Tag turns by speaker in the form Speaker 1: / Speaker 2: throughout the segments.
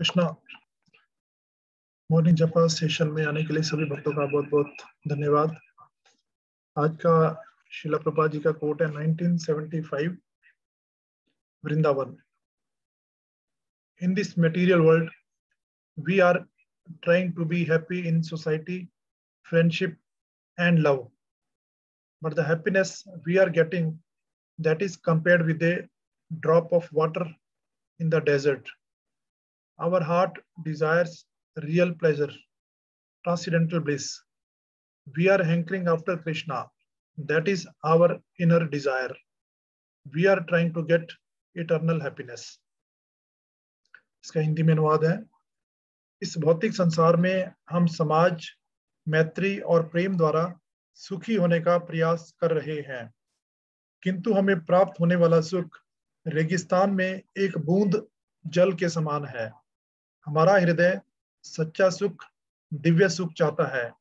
Speaker 1: Krishna morning जपा session में आने के लिए सभी भक्तों का बहुत बहुत धन्यवाद। आज का शिला प्रभा जी का कोट है 1975 Vrindavan. In this material world we are trying to be happy in society friendship and love but the happiness we are getting, that is compared with a drop of water in the desert. Our heart desires real pleasure, transcendental bliss. We are hankering after Krishna. That is our inner desire. We are trying to get eternal happiness. इसका हिंदी में अनुवाद है इस भौतिक संसार में हम समाज मैत्री और प्रेम द्वारा सुखी होने का प्रयास कर रहे हैं किंतु हमें प्राप्त होने वाला सुख रेगिस्तान में एक बूंद जल के समान है हमारा हृदय सच्चा सुख, दिव्य सुख चाहता है।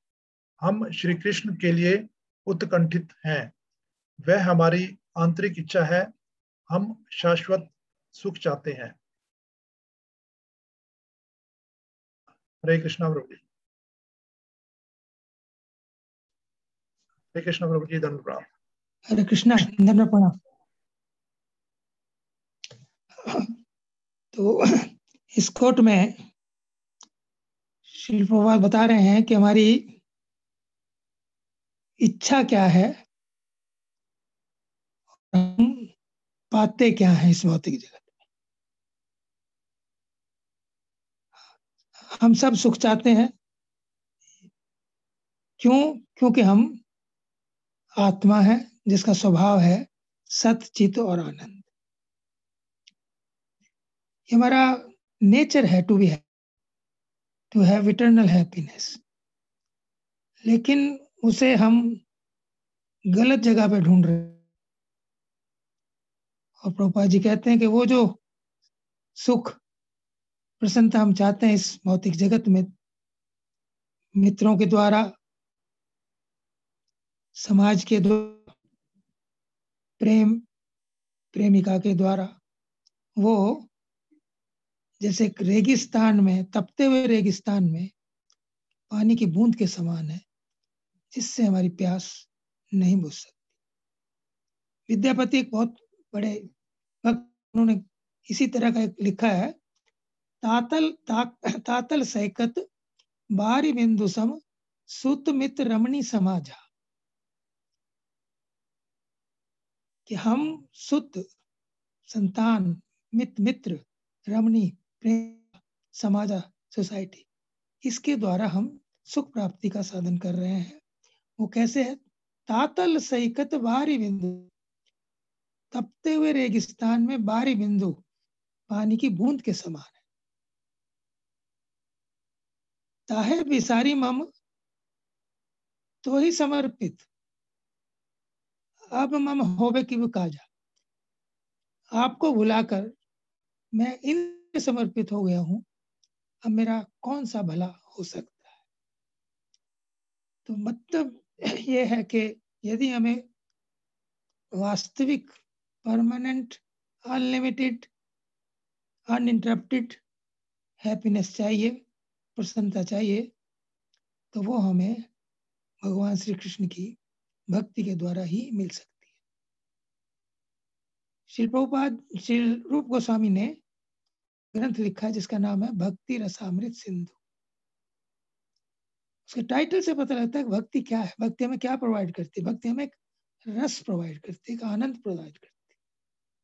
Speaker 1: हम श्री कृष्ण के लिए उत्कंठित हैं। वह हमारी आंतरिक इच्छा है। हम शाश्वत सुख चाहते हैं। हरे कृष्णा प्रभु जी। हरे कृष्ण प्रभु जी धन प्रणाम
Speaker 2: हरे कृष्णा धन प्रणाम। तो इस कोट में श्री प्रभात बता रहे हैं कि हमारी इच्छा क्या है? हम पाते क्या है इस भौतिक जगत में? हम सब सुख चाहते हैं। क्यों? क्योंकि हम आत्मा है, जिसका स्वभाव है सत चित और आनंद। हमारा नेचर है to be to have eternal happiness लेकिन उसे हम गलत जगह पे ढूंढ रहे और प्रोपा जी कहते हैं कि वो जो सुख, प्रसन्नता हम चाहते हैं इस भौतिक जगत में, मित्रों के द्वारा, समाज के द्वारा, प्रेम, प्रेमिका के द्वारा, वो जैसे रेगिस्तान में तपते हुए रेगिस्तान में पानी की बूंद के समान है जिससे हमारी प्यास नहीं बुझ सकती। विद्यापति एक बहुत बड़े भक्त उन्होंने इसी तरह का एक लिखा है तातल ता, तातल सैकत बारी बिंदु सम सुत मित्र रमणी समाजा। कि हम सुत संतान मित्र मित्र रमणी समाज सोसाइटी। इसके द्वारा हम सुख प्राप्ति का साधन कर रहे हैं। वो कैसे है? तातल सैकत बारी बिंदु। तपते हुए रेगिस्तान में बारी बिंदु। पानी की बूंद के समान है। ताहे बिसारी मम तो ही समर्पित। अब मम होवे की वो काजा। आपको बुलाकर मैं इन समर्पित हो गया हूँ, अब मेरा कौन सा भला हो सकता है? तो मतलब ये है कि यदि हमें वास्तविक परमानेंट अनलिमिटेड अनइंटरप्टेड हैप्पीनेस चाहिए, प्रसन्नता चाहिए तो वो हमें भगवान श्री कृष्ण की भक्ति के द्वारा ही मिल सकती है। शिल्पोपाद श्री रूप गोस्वामी ने ग्रंथ लिखा है जिसका नाम है भक्ति रसामृत सिंधु। उसके टाइटल से पता लगता है कि भक्ति क्या है? भक्ति हमें क्या प्रोवाइड करती है? भक्ति हमें एक रस प्रोवाइड करती है आनंद प्रोवाइड करती है।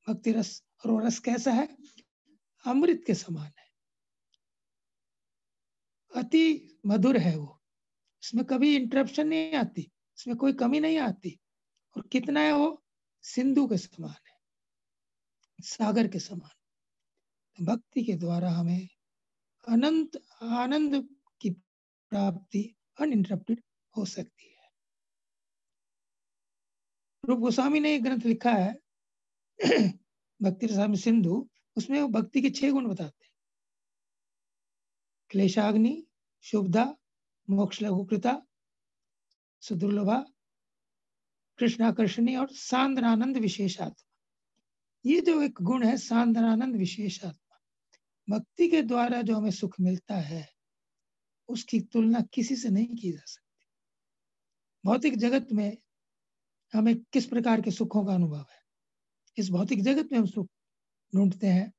Speaker 2: भक्ति रस, और वो रस कैसा है? अमृत के समान है। अति मधुर है वो। इसमें कभी इंटरप्शन नहीं आती, इसमें कोई कमी नहीं आती। और कितना है वो? सिंधु के समान है, सागर के समान। भक्ति के द्वारा हमें अनंत, आनंद की प्राप्ति अनइंटरप्टेड हो सकती है। रूप गोस्वामी ने एक ग्रंथ लिखा है भक्ति रसामी सिंधु, उसमें वो भक्ति के छह गुण बताते हैं। क्लेशाग्नि, शुभदा, मोक्ष लघुकृता, सुदुर्लभा, कृष्णाकर्षणी और सांद्रानंद विशेषात्मा। ये जो एक गुण है, सांद्रानंद विशेषात्मा। भक्ति के द्वारा जो हमें सुख मिलता है, उसकी तुलना किसी से नहीं की जा सकती। भौतिक जगत में हमें किस प्रकार के सुखों का अनुभव है? इस भौतिक जगत में हम सुख ढूंढते हैं।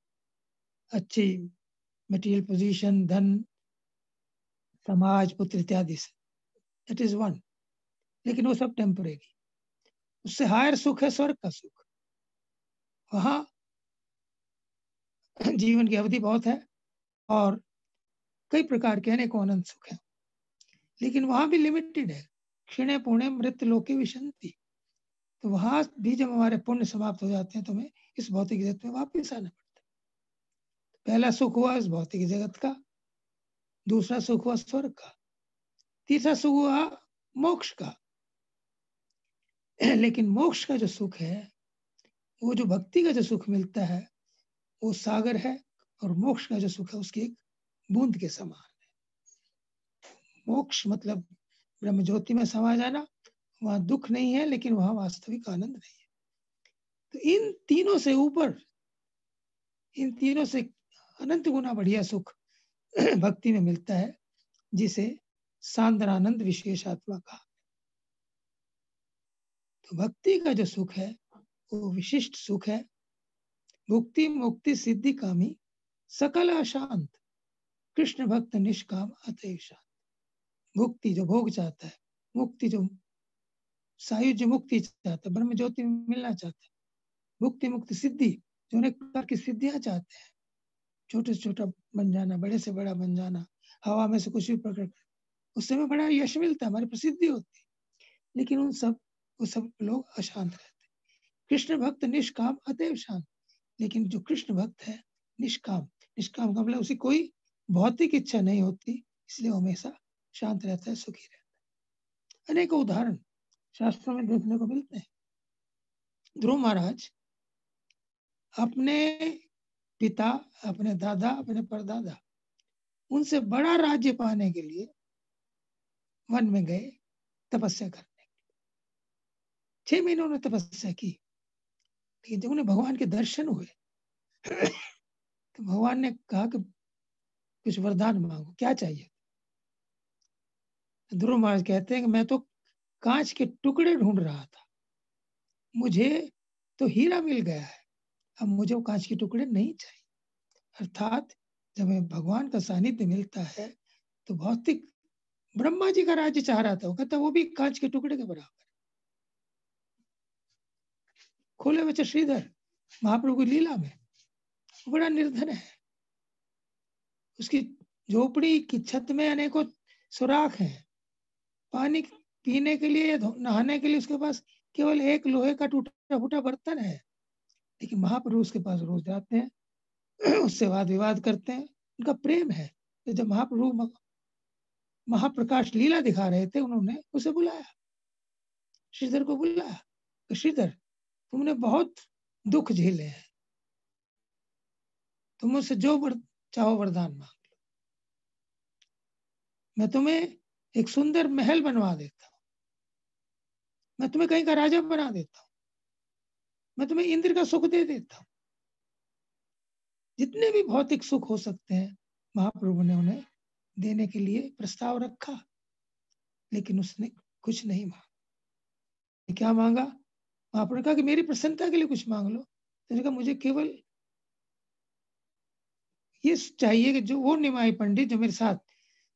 Speaker 2: अच्छी मटेरियल पोजीशन धन, समाज, पुत्र इत्यादि से। इट इज़ वन लेकिन वो सब टेम्परेरी उससे हायर सुख है, स्वर्ग का सुख। वहाँ जीवन की अवधि बहुत है और कई प्रकार के अनेकों अनंत सुख है। लेकिन वहाँ भी लिमिटेड है। क्षीण पुण्य मृत लोके विशंति तो वहाँ भी जब हमारे पुण्य समाप्त हो जाते हैं तो हमें इस भौतिक जगत में वापस आना पड़ता है। पहला सुख हुआ इस भौतिक जगत का, दूसरा सुख हुआ स्वर्ग का, तीसरा सुख हुआ मोक्ष का। लेकिन मोक्ष का जो सुख है, वो जो भक्ति का जो सुख मिलता है वो सागर है और मोक्ष का जो सुख है उसकी एक बूंद के समान है। मोक्ष मतलब ब्रह्म ज्योति में समा जाना, वहाँ दुख नहीं है, लेकिन वहाँ वास्तविक आनंद नहीं है। तो इन तीनों से ऊपर, इन तीनों से अनंत गुना बढ़िया सुख भक्ति में मिलता है, जिसे सांद्रानंद विशेष आत्मा का तो भक्ति का जो सुख है, वो विशिष्ट सुख है मुक्ति मुक्ति, सिद्धि कामी, सकल अशांत, कृष्ण भक्त निष्काम अतः शांत मुक्ति जो भोग चाहता है, मुक्ति जो सायुज मुक्ति चाहता है, ब्रह्म ज्योति मिलना चाहता है, मुक्ति मुक्ति, सिद्धि जो अनेक प्रकार की सिद्धियाँ चाहते हैं। छोटे से छोटा बन जाना, बड़े से बड़ा बन जाना, हवा में से कुछ भी प्रकट उससे हमें बड़ा यश मिलता है, हमारी प्रसिद्धि होती है। लेकिन उन सब, वो सब लोग अशांत रहते कृष्ण भक्त निष्काम अतएव शांत। लेकिन जो कृष्ण भक्त है, निष्काम। निष्काम का मतलब उसी कोई भौतिक इच्छा नहीं होती, इसलिए वो हमेशा शांत रहता है, सुखी रहता है। अनेकों उदाहरण शास्त्रों में देखने को मिलते हैं। ध्रुव महाराज अपने पिता, अपने दादा, अपने परदादा, उनसे बड़ा राज्य पाने के लिए वन में गए तपस्या करने छह महीने उन्होंने तपस्या की। लेकिन जब उन्हें भगवान के दर्शन हुए तो भगवान ने कहा कि कुछ वरदान मांगो, क्या चाहिए? ध्रुव महाराज कहते हैं कि मैं तो कांच के टुकड़े ढूंढ रहा था। मुझे तो हीरा मिल गया है, अब मुझे वो कांच के टुकड़े नहीं चाहिए। अर्थात जब भगवान का सानिध्य मिलता है तो भौतिक ब्रह्मा जी का राज्य चाह रहा था। वो कहता, वो भी कांच के टुकड़े के बराबर खोले बच्चे श्रीधर, महाप्रभु की लीला में। बड़ा निर्धन है। उसकी झोपड़ी की छत में अनेकों सुराख है। पानी पीने के लिए, नहाने के लिए उसके पास केवल एक लोहे का टूटा फूटा बर्तन है। लेकिन महाप्रभु उसके पास रोज जाते हैं, उससे वाद विवाद करते हैं। उनका प्रेम है। तो जब महाप्रभु महाप्रकाश लीला दिखा रहे थे, उन्होंने उसे बुलाया। श्रीधर को बुलाया श्रीधर तुमने बहुत दुख झेले हैं। तुम मुझसे जो चाहो वरदान मांग लो। मैं तुम्हें एक सुंदर महल बनवा देता हूँ। मैं तुम्हें कहीं का राजा बना देता हूँ। मैं तुम्हें इंद्र का सुख दे देता हूँ। जितने भी भौतिक सुख हो सकते हैं, महाप्रभु ने उन्हें देने के लिए प्रस्ताव रखा, लेकिन उसने कुछ नहीं मांगा। क्या मांगा? महाप्रभु ने कहा कि मेरी प्रसन्नता के लिए कुछ मांग लो। तो कहा, मुझे केवल ये चाहिए कि जो वो निमाई पंडित जो मेरे साथ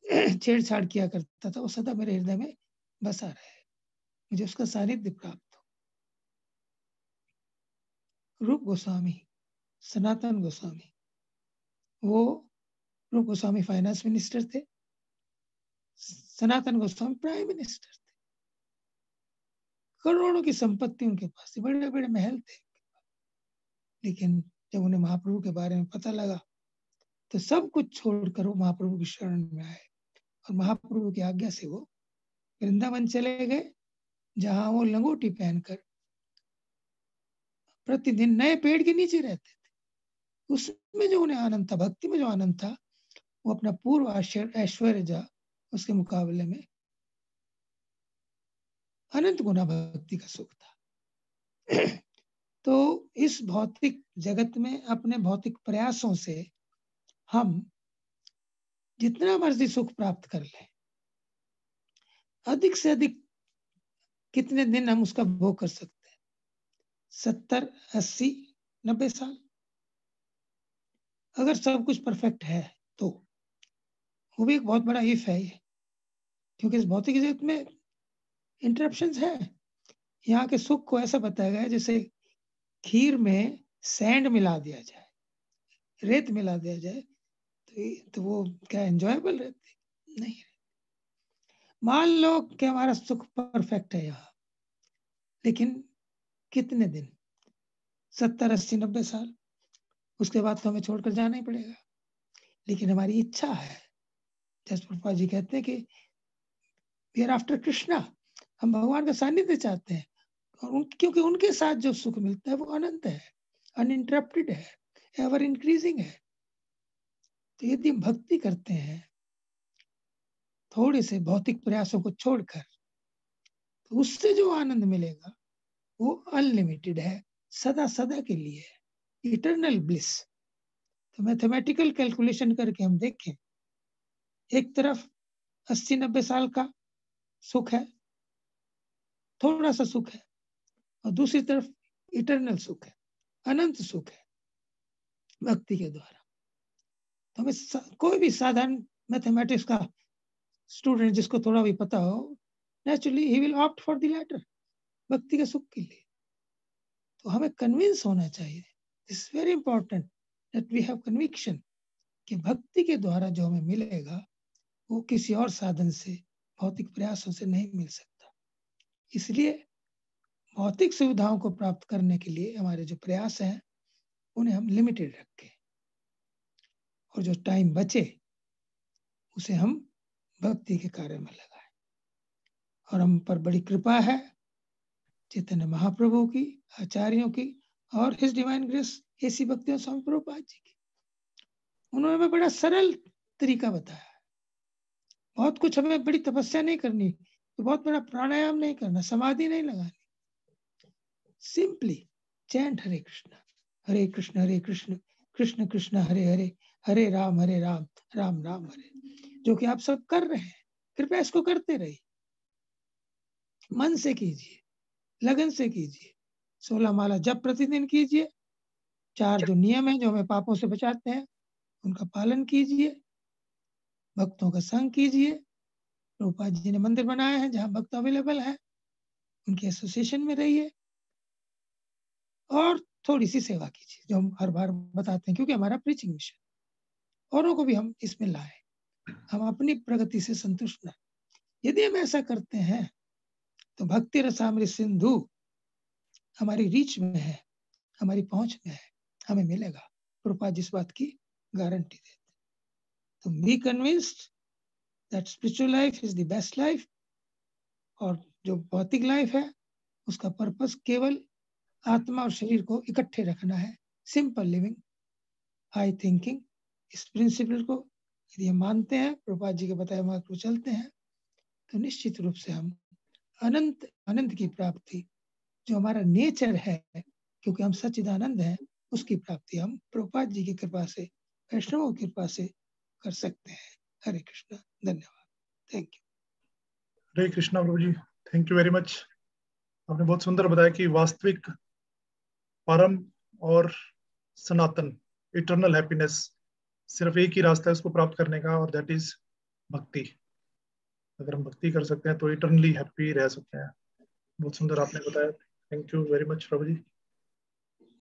Speaker 2: छेड़छाड़ किया करता था, वो सदा मेरे हृदय में बसा रहे। मुझे उसका सानिध्य प्राप्त हो। रूप गोस्वामी, सनातन गोस्वामी, वो रूप गोस्वामी फाइनेंस मिनिस्टर थे। सनातन गोस्वामी प्राइम मिनिस्टर करोड़ों की संपत्ति उनके पास थी बड़े बड़े महल थे। लेकिन जब उन्हें महाप्रभु के बारे में पता लगा तो सब कुछ छोड़कर वो महाप्रभु की शरण में आए और महाप्रभु की आज्ञा से वो वृंदावन चले गए, जहाँ वो लंगोटी पहनकर प्रतिदिन नए पेड़ के नीचे रहते थे। उसमें जो उन्हें आनंद था, भक्ति में जो आनंद था, वो अपना पूर्व ऐश्वर्य जा उसके मुकाबले में अनंत गुना भक्ति का सुख था। तो इस भौतिक जगत में अपने भौतिक प्रयासों से हम जितना मर्ज़ी सुख प्राप्त कर लें, अधिक से अधिक कितने दिन हम उसका भोग कर सकते हैं? सत्तर, अस्सी, नब्बे साल? अगर सब कुछ परफेक्ट है तो। वो भी एक बहुत बड़ा इफ़ है ये, क्योंकि इस भौतिक जगत में इंटरप्शन है। यहाँ के सुख को ऐसा बताया गया जैसे खीर में सैंड मिला दिया जाए, रेत मिला दिया जाए तो तो वो क्या एंजॉयबल रहती नहीं मान लो कि हमारा सुख परफेक्ट है यहाँ, लेकिन कितने दिन? सत्तर, अस्सी, नब्बे साल। उसके बाद तो हमें छोड़कर जाना ही पड़ेगा। लेकिन हमारी इच्छा है। जैसे प्रभा जी कहते हैं कि वी आर आफ्टर कृष्णा हम भगवान का सानिध्य चाहते हैं और उन, क्योंकि उनके साथ जो सुख मिलता है वो अनंत है अनइंटरप्टेड है एवर इंक्रीजिंग है। तो यदि हम भक्ति करते हैं थोड़े से भौतिक प्रयासों को छोड़कर तो उससे जो आनंद मिलेगा वो अनलिमिटेड है सदा सदा के लिए इटरनल ब्लिस तो मैथमेटिकल कैलकुलेशन करके हम देखें एक तरफ़ अस्सी नब्बे साल का सुख है थोड़ा सा सुख है और दूसरी तरफ़ इटरनल सुख है, अनंत सुख है भक्ति के द्वारा। तो हमें कोई भी साधारण मैथमेटिक्स का स्टूडेंट जिसको थोड़ा भी पता हो naturally he will opt for the latter भक्ति के सुख के लिए। तो हमें कन्विंस होना चाहिए it's very important that we have conviction कि भक्ति के द्वारा जो हमें मिलेगा, वो किसी और साधन से, भौतिक प्रयासों से नहीं मिल सकता। इसलिए भौतिक सुविधाओं को प्राप्त करने के लिए हमारे जो प्रयास हैं, उन्हें हम लिमिटेड रखें। और जो टाइम बचे, उसे हम भक्ति के कार्य में लगाए। और हम पर बड़ी कृपा है, चैतन्य महाप्रभु की, आचार्यों की और हिज डिवाइन ग्रेस ऐसी भक्तियों स्वामी प्रभुपाद जी की। उन्होंने हमें बड़ा सरल तरीका बताया। बहुत कुछ हमें बड़ी तपस्या नहीं करनी तो बहुत बड़ा प्राणायाम नहीं करना, समाधि नहीं लगानी। सिंपली चैंट हरे कृष्ण हरे कृष्ण हरे कृष्ण कृष्ण कृष्ण हरे हरे हरे राम हरे राम राम राम हरे जो कि आप सब कर रहे हैं, कृपया इसको करते रहिए। मन से कीजिए, लगन से कीजिए, सोलह माला जब प्रतिदिन कीजिए, चार जो नियम है जो हमें पापों से बचाते हैं, उनका पालन कीजिए, भक्तों का संग कीजिए रूपा जी ने मंदिर बनाए हैं, जहाँ भक्त अवेलेबल है। उनके एसोसिएशन में रहिए। और थोड़ी सी सेवा कीजिए, जो हम हर बार बताते हैं, क्योंकि हमारा प्रीचिंग मिशन औरों को भी हम इसमें लाए। हम अपनी प्रगति से संतुष्ट न यदि हम ऐसा करते हैं तो भक्ति रसामृत सिंधु हमारी रीच में है, हमारी पहुँच में है, हमें मिलेगा। कृपा जिस बात की गारंटी देते तो be convinced that spiritual life is the best life और जो भौतिक लाइफ है, उसका पर्पस केवल आत्मा और शरीर को इकट्ठे रखना है। सिंपल लिविंग हाई थिंकिंग इस प्रिंसिपल को यदि हम मानते हैं प्रभा जी के बताए मार्ग को चलते हैं तो निश्चित रूप से हम अनंत आनंद की प्राप्ति, जो हमारा नेचर है, क्योंकि हम सच्चिदानंद हैं, उसकी प्राप्ति हम प्रभुपाद जी की कृपा से, वैष्णव की कृपा से कर सकते हैं। हरे कृष्ण, धन्यवाद। Thank you
Speaker 1: Hare Krishna Prabhu ji thank you very much आपने बहुत सुंदर बताया कि वास्तविक परम और सनातन इटर्नल हैप्पीनेस सिर्फ़ एक ही रास्ता है उसको प्राप्त करने का, और दैट इज़ भक्ति। अगर हम भक्ति कर सकते हैं तो इटर्नली हैप्पी रह सकते हैं। बहुत सुंदर आपने बताया। Thank you very much Prabhu ji.